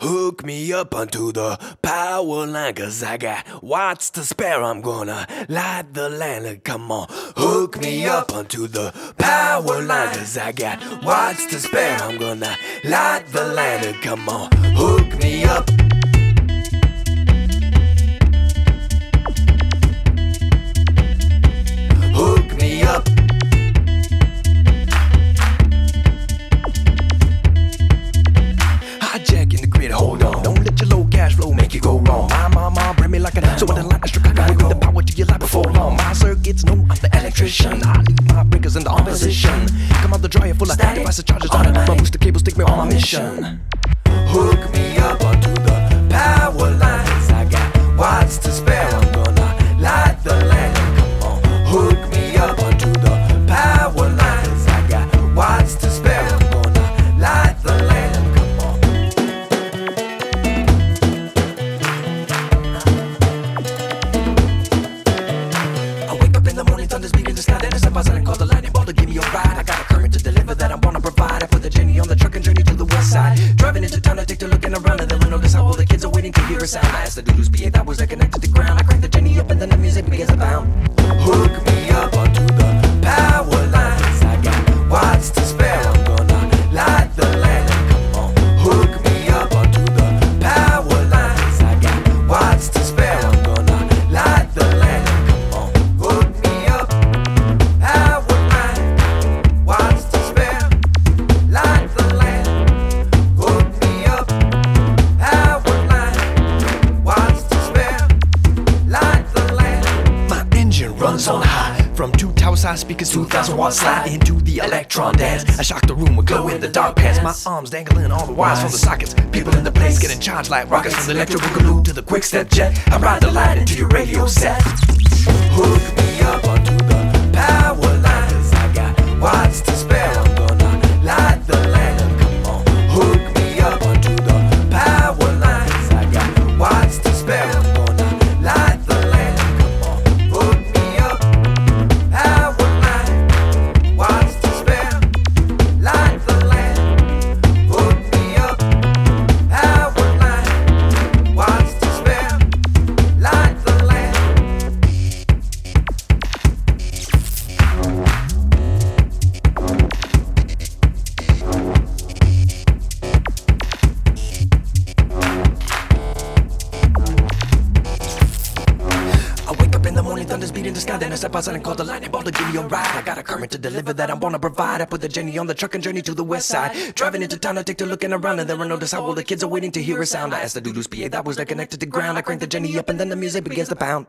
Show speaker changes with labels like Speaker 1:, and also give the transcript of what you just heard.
Speaker 1: Hook me up onto the power line, cause I got watts to spare. I'm gonna light the lantern. Come on, hook me up onto the power line, cause I got watts to spare. I'm gonna light the lantern. Come on, hook me up. Like an so when the lightning struck, I gotta bring the power to your life before long. My circuits know I'm the electrician. I leave my breakers in the opposition. Come out the dryer full of static devices, charges on it. My booster cables take me on my mission. Hook me Driving into town, I take a look and around, and then I notice how all the kids are waiting to hear a sound. I asked the dudes behave that was that connected to the ground. I crank the up and then the music begins to bound. Hook high. From two tower side speakers, 2000 watts slide into the electron dance. I shock the room with glow in the dark pants. My arms dangling all the wires from the sockets. People in the place getting charged like rockets from the electric boogaloo to the quick step jet. I ride the light into your radio set. Then I step outside and call the lightning bolt to give me a ride. I got a current to deliver that I wanna provide. I put the Jenny on the truck and journey to the west side. Driving into town, I take a looking around, and then I notice how all the kids are waiting to hear a sound. I asked the dudes behave that was like connected to ground. I crank the Jenny up, and then the music begins to pound.